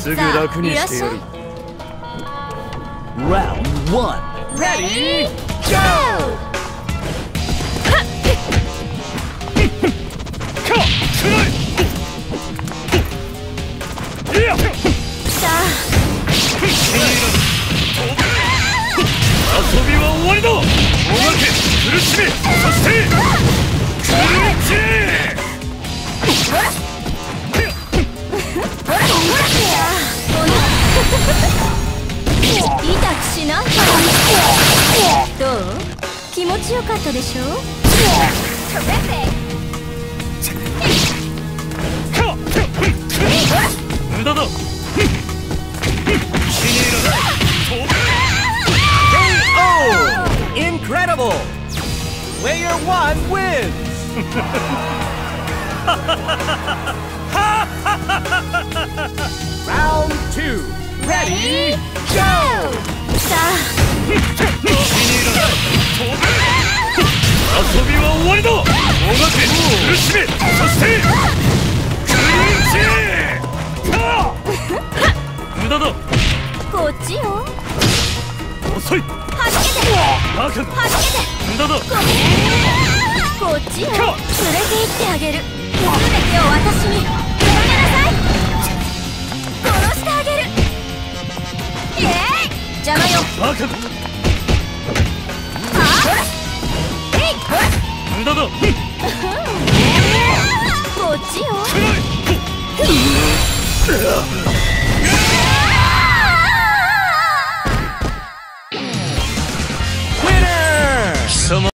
すぐ楽にしてやる。Round one. Ready, go! さあ。遊びは終わりだ。もがけ苦しめそしてちよかったでしょ無駄だ KO! Incredible! Player one wins! Round two. Ready, go! 苦しめそして苦し無駄だ。こっちよ。遅い。けて。けて。無駄だ。こっちよ。連れて行ってあげる。全てを私に。委ねなさい。殺してあげる。イエーイ邪魔よ。バカ無駄だ ちよ。